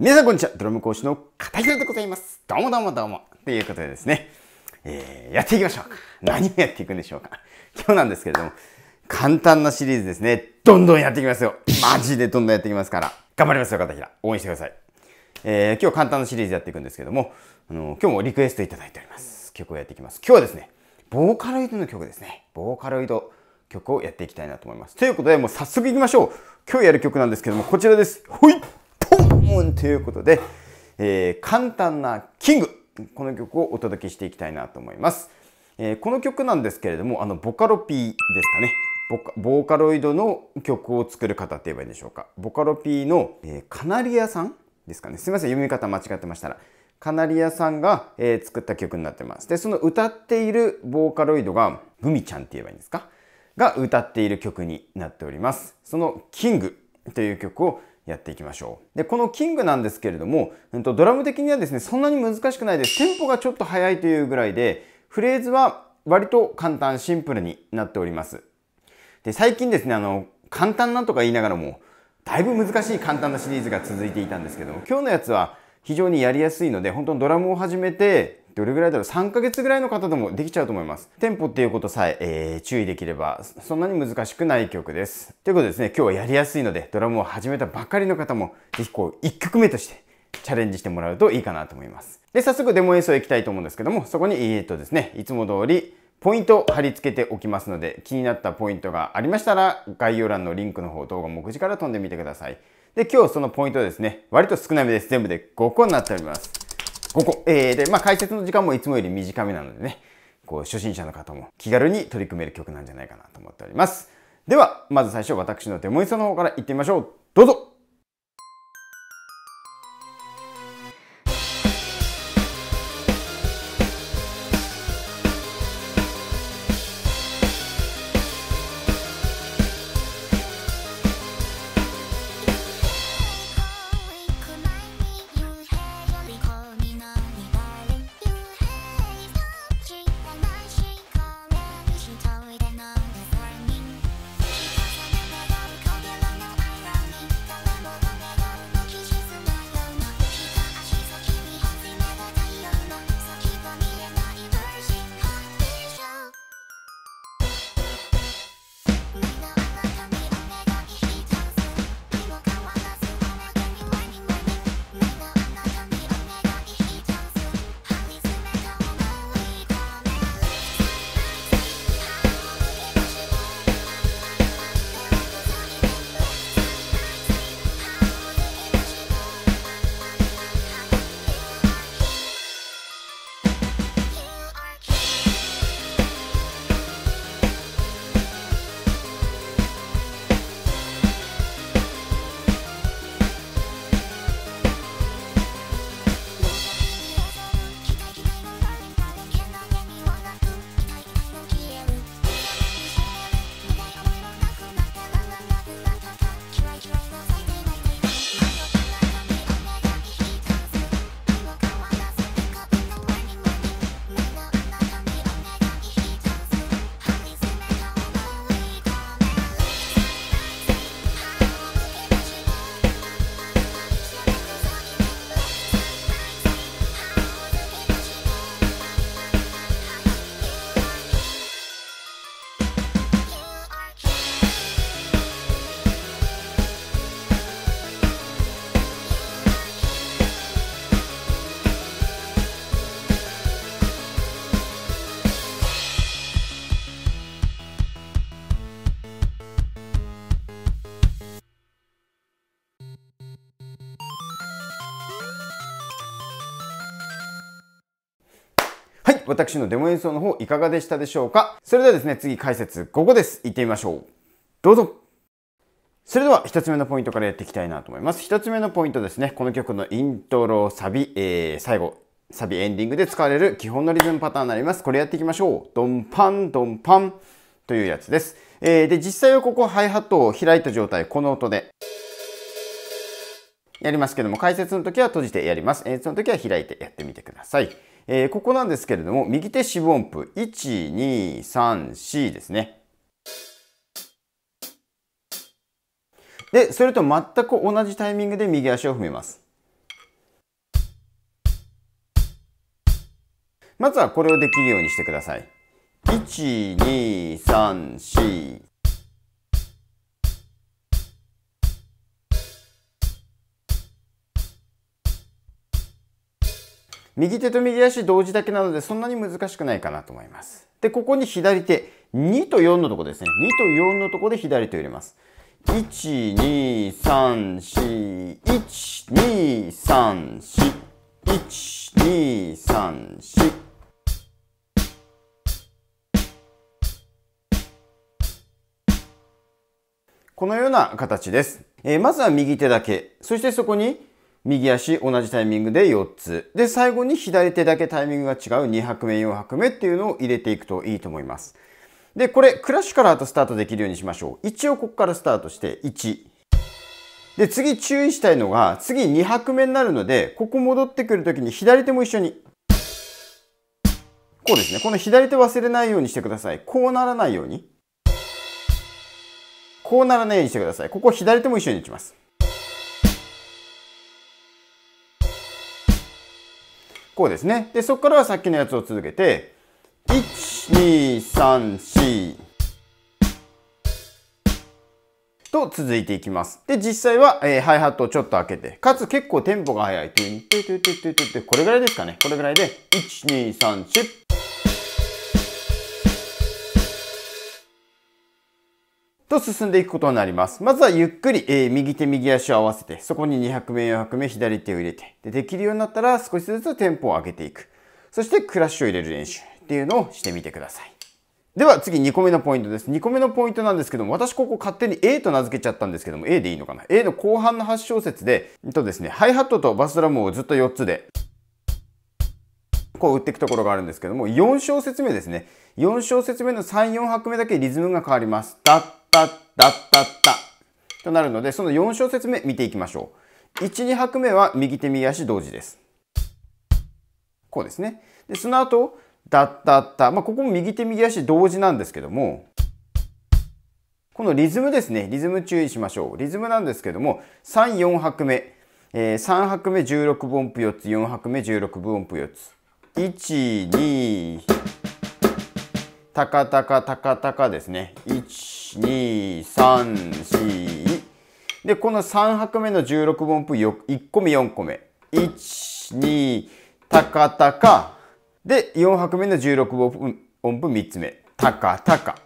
皆さんこんにちは。ドラム講師の片平でございます。どうもどうもどうも。ということでですね、えー、やっていきましょうか。何をやっていくんでしょうか。今日なんですけれども、簡単なシリーズですね。どんどんやっていきますよ。マジでどんどんやっていきますから。頑張りますよ、片平。応援してください。えー、今日簡単なシリーズやっていくんですけども、あの今日もリクエストいただいております。曲をやっていきます。今日はですね、ボーカロイドの曲ですね。ボーカロイド曲をやっていきたいなと思います。ということで、もう早速いきましょう。今日やる曲なんですけども、こちらです。ほいンということで、えー、簡単なキング。この曲をお届けしていきたいなと思います。えー、この曲なんですけれども、あの、ボカロ P ですかね。ボカボーカロイドの曲を作る方って言えばいいんでしょうか。ボカロ P の、えー、カナリアさんですかね。すみません、読み方間違ってましたら。カナリアさんが、えー、作った曲になってます。で、その歌っているボーカロイドが、グミちゃんって言えばいいんですか？が歌っている曲になっております。そのキングという曲をやっていきましょう。で、このキングなんですけれども、ドラム的にはですね、そんなに難しくないです。テンポがちょっと速いというぐらいで、フレーズは割と簡単、シンプルになっております。で、最近ですね、あの、簡単なんとか言いながらも、だいぶ難しい簡単なシリーズが続いていたんですけども、今日のやつは非常にやりやすいので、本当にドラムを始めて、どれぐらいだろう ?3 ヶ月ぐらいの方でもできちゃうと思います。テンポっていうことさええー、注意できれば、そんなに難しくない曲です。ということでですね、今日はやりやすいので、ドラムを始めたばかりの方も、ぜひこう、1曲目としてチャレンジしてもらうといいかなと思います。で、早速デモ演奏いきたいと思うんですけども、そこに、え、っとですね、いつも通り、ポイントを貼り付けておきますので、気になったポイントがありましたら、概要欄のリンクの方、動画目次から飛んでみてください。で、今日そのポイントですね、割と少なめです。全部で5個になっております。ここ。えー、で、まあ解説の時間もいつもより短めなのでね、こう、初心者の方も気軽に取り組める曲なんじゃないかなと思っております。では、まず最初私のデモ演奏の方から行ってみましょう。どうぞ私のデモ演奏の方いかがでしたでしょうか？それではですね、次解説5個です。行ってみましょう。どうぞそれでは1つ目のポイントからやっていきたいなと思います。1つ目のポイントですね、この曲のイントロ、サビ、えー、最後、サビエンディングで使われる基本のリズムパターンになります。これやっていきましょう。ドンパン、ドンパンというやつです。えー、で、実際はここハイハットを開いた状態、この音でやりますけども、解説の時は閉じてやります。演奏の時は開いてやってみてください。えー、ここなんですけれども、右手四分音符、1、2、3、4ですね。で、それと全く同じタイミングで右足を踏みます。まずはこれをできるようにしてください。1、2、3、4、右手と右足同時だけなのでそんなに難しくないかなと思います。で、ここに左手、2と4のとこですね。2と4のとこで左手を入れます。1、2、3、4、1、2、3、4、1、2、3、4。このような形です。えー、まずは右手だけ。そしてそこに右足同じタイミングで4つ。で、最後に左手だけタイミングが違う2拍目、4拍目っていうのを入れていくといいと思います。で、これ、クラッシュからとスタートできるようにしましょう。一応ここからスタートして1。で、次注意したいのが、次2拍目になるので、ここ戻ってくるときに左手も一緒に。こうですね。この左手忘れないようにしてください。こうならないように。こうならないようにしてください。ここ左手も一緒に打ちます。こうですね。で、そこからはさっきのやつを続けて、1、2、3、4と続いていきます。で、実際は、えー、ハイハットをちょっと開けて、かつ結構テンポが速い。トゥントゥトゥトゥトゥトゥこれぐらいですかね。これぐらいで、1234、と進んでいくことになります。まずはゆっくり、えー、右手右足を合わせて、そこに2拍目4拍目左手を入れてで、できるようになったら少しずつテンポを上げていく。そしてクラッシュを入れる練習っていうのをしてみてください。では次2個目のポイントです。2個目のポイントなんですけども、私ここ勝手に A と名付けちゃったんですけども、A でいいのかな ?A の後半の8小節で、えっとですね、ハイハットとバスドラムをずっと4つで、こう打っていくところがあるんですけども、4小節目ですね。4小節目の3、4拍目だけリズムが変わります。ダッタッタッタッタとなるので、その4小節目見ていきましょう。1、2拍目は右手右足同時です。こうですね。で、その後、ダッタッタ。まあ、ここも右手右足同時なんですけども、このリズムですね。リズム注意しましょう。リズムなんですけども、3、4拍目。えー、3拍目16分音符4つ、4拍目16分音符4つ。1、2、タカタカタカタカですね。1、2、3、4。で、この3拍目の16分音符1個目4個目。1、2、タカタカ。で、4拍目の16分音符3つ目。タカタカ。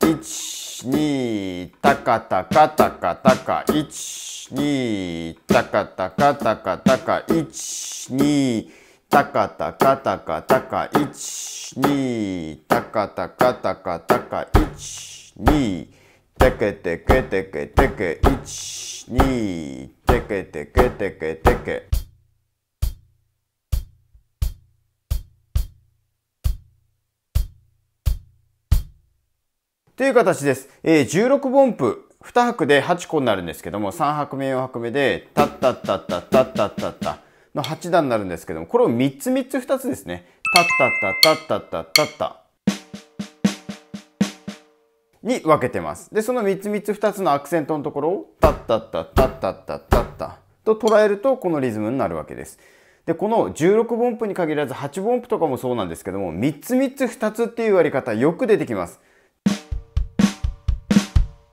1、2、タカタカタカタカ。1、2、タカタカタカタカ。1、2、タカタカタカタカ。1、2、タカタカタカタカ。1、2、テケテケテケテケ。1、2、テケテケテケテケ。という形です。えー、16分音符、2拍で8個になるんですけども、3拍目、4拍目で、タッタッタッタッタッタッタッタの8段になるんですけども、これを3つ3つ2つですね。タッタッタッタッタッタッタッタに分けてます。で、その3つ3つ2つのアクセントのところを、タッタッタッタッタッタッタッタと捉えると、このリズムになるわけです。で、この16分音符に限らず8分音符とかもそうなんですけども、3つ3つ2つっていう割り方よく出てきます。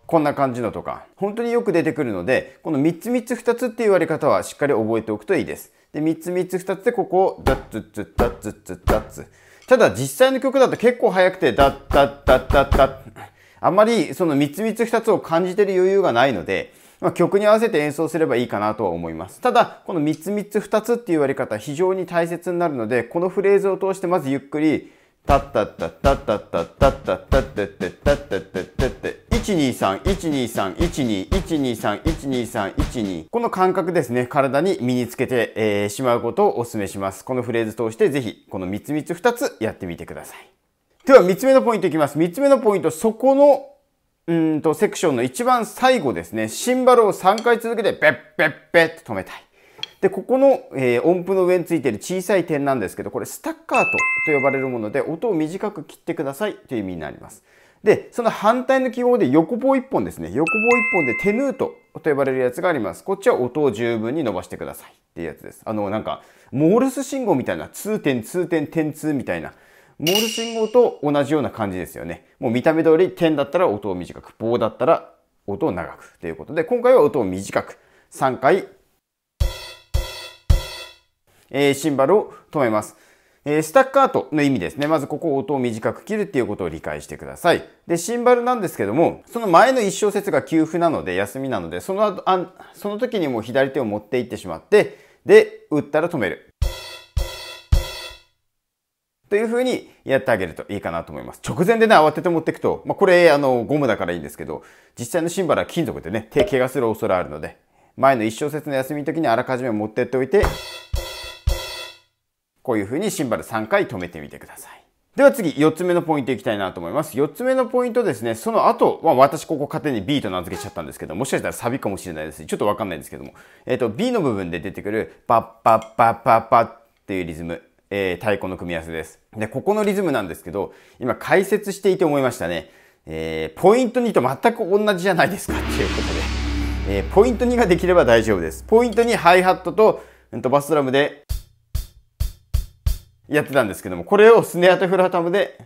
こんな感じのとか、本当によく出てくるので、この3つ3つ2つっていう割り方はしっかり覚えておくといいです。で、3つ3つ2つでここをダッツッツッダッツッツッダッツ。ただ実際の曲だと結構速くてダッダッダッダッダッ。あんまりその3つ3つ2つを感じてる余裕がないので、まあ、曲に合わせて演奏すればいいかなとは思います。ただ、この3つ3つ2つっていう割り方非常に大切になるので、このフレーズを通してまずゆっくりタッタッタッタッタッタッタッタッタッタッタッタッタッタッタッタッタッ123-123-123-123-12この感覚ですね、体に身につけて、しまうことをお勧めします。このフレーズ通してぜひ、この3つ3つ2つやってみてください。では3つ目のポイントいきます。3つ目のポイント、そこのうんとセクションの一番最後ですね、シンバルを3回続けて、ペッペッペッと止めたい。で、ここの、えー、音符の上についている小さい点なんですけど、これスタッカートと呼ばれるもので、音を短く切ってくださいという意味になります。で、その反対の記号で横棒1本ですね。横棒1本でテヌートと呼ばれるやつがあります。こっちは音を十分に伸ばしてくださいっていうやつです。あの、なんか、モールス信号みたいな、通点、通点、点通みたいな、モール信号と同じような感じですよね。もう見た目通り点だったら音を短く、棒だったら音を長くということで、今回は音を短く3回、えー、シンバルを止めます。えー、スタッカートの意味ですね。まずここ音を短く切るっていうことを理解してください。で、シンバルなんですけども、その前の1小節が休符なので、休みなので、その後、あその時にもう左手を持っていってしまって、で、打ったら止める。という風にやってあげるといいかなと思います。直前でね、慌てて持っていくと、まあ、これ、あの、ゴムだからいいんですけど、実際のシンバルは金属でね、手怪我する恐れあるので、前の1小節の休みの時にあらかじめ持ってっておいて、こういう風にシンバル3回止めてみてください。では次、4つ目のポイントいきたいなと思います。4つ目のポイントですね、その後、まあ、私ここ勝手に B と名付けちゃったんですけど、もしかしたらサビかもしれないですし。ちょっとわかんないんですけども、えっ、ー、と、B の部分で出てくる、パッパッパッパッパッっていうリズム、えー、太鼓の組み合わせです。で、ここのリズムなんですけど、今解説していて思いましたね。えー、ポイント2と全く同じじゃないですかっていうことで、えー、ポイント2ができれば大丈夫です。ポイント2、ハイハットと、うん、とバスドラムでやってたんですけども、これをスネアとフラタムで、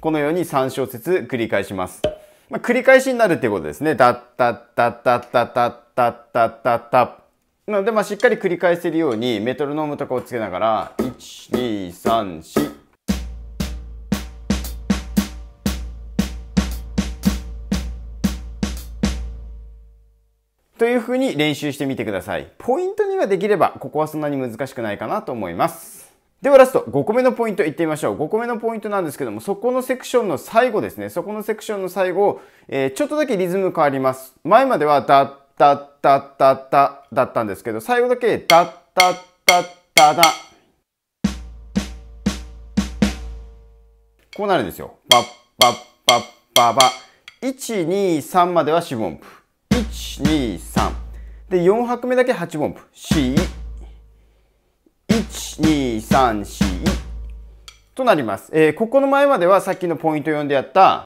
このように3小節繰り返します。まあ、繰り返しになるっていうことですね。ダッタッタッタッタッタッタッタッタッタなので、まあ、しっかり繰り返せるようにメトロノームとかをつけながら、1、2、3、4、というふうに練習してみてください。ポイントにはできれば、ここはそんなに難しくないかなと思います。ではラスト、5個目のポイントいってみましょう。5個目のポイントなんですけども、そこのセクションの最後ですね。そこのセクションの最後、えー、ちょっとだけリズム変わります。前まではダッダッダッダッダだったんですけど、最後だけダッダッダッダダ。こうなるんですよ。バッバッバッババ。1、2、3までは四分音符。123で4拍目だけ8分音符 C1234 となります、えー、ここの前まではさっきのポイント4でやった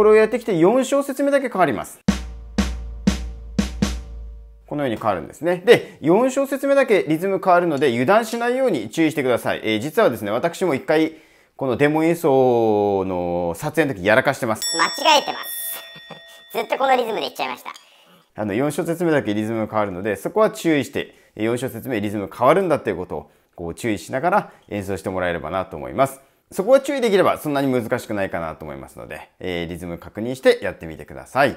これをやってきて4小節目だけ変わりますこのように変わるんですね。で、4小節目だけリズム変わるので油断しないように注意してください。えー、実はですね、私も一回このデモ演奏の撮影の時やらかしてます。間違えてます。ずっとこのリズムでいっちゃいました。あの、4小節目だけリズムが変わるので、そこは注意して、4小節目リズム変わるんだっていうことをこう注意しながら演奏してもらえればなと思います。そこは注意できればそんなに難しくないかなと思いますので、えー、リズム確認してやってみてください。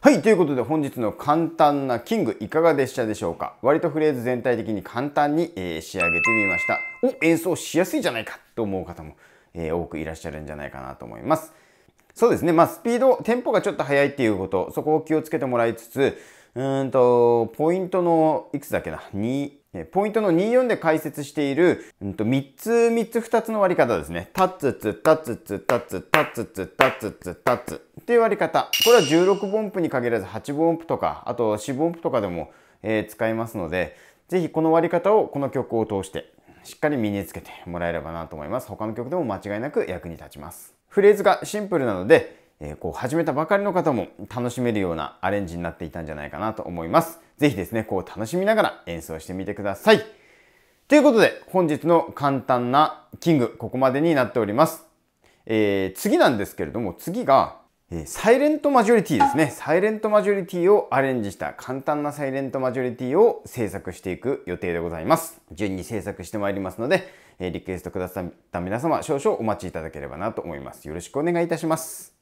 はい、ということで本日の簡単なキングいかがでしたでしょうか？割とフレーズ全体的に簡単に、えー、仕上げてみました。お、演奏しやすいじゃないかと思う方も、えー、多くいらっしゃるんじゃないかなと思います。そうですね、まあスピード、テンポがちょっと速いっていうこと、そこを気をつけてもらいつつ、うんと、ポイントのいくつだっけな ?2、ポイントの24で解説している、うんと、3つ、3つ、2つの割り方ですね。タッツツ、タッツツ、タッツ、タッツツ、タッツツ、タッツっていう割り方。これは16分音符に限らず8分音符とか、あと4分音符とかでも、えー、使いますので、ぜひこの割り方をこの曲を通してしっかり身につけてもらえればなと思います。他の曲でも間違いなく役に立ちます。フレーズがシンプルなので、えー、こう始めたばかりの方も楽しめるようなアレンジになっていたんじゃないかなと思います。ぜひですね、こう楽しみながら演奏してみてください。ということで、本日の簡単なキング、ここまでになっております。えー、次なんですけれども、次が、えー、サイレントマジョリティですね。サイレントマジョリティをアレンジした簡単なサイレントマジョリティを制作していく予定でございます。順に制作してまいりますので、えー、リクエストくださった皆様、少々お待ちいただければなと思います。よろしくお願いいたします。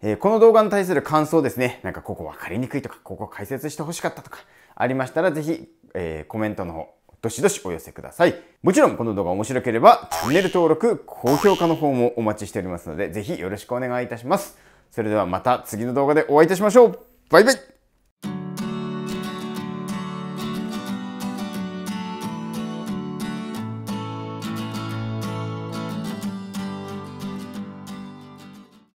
えー、この動画に対する感想ですね、なんかここ分かりにくいとか、ここ解説してほしかったとか、ありましたらぜひ、えー、コメントの方、どしどしお寄せください。もちろんこの動画面白ければ、チャンネル登録、高評価の方もお待ちしておりますので、ぜひよろしくお願いいたします。それではまた次の動画でお会いいたしましょう。バイバイ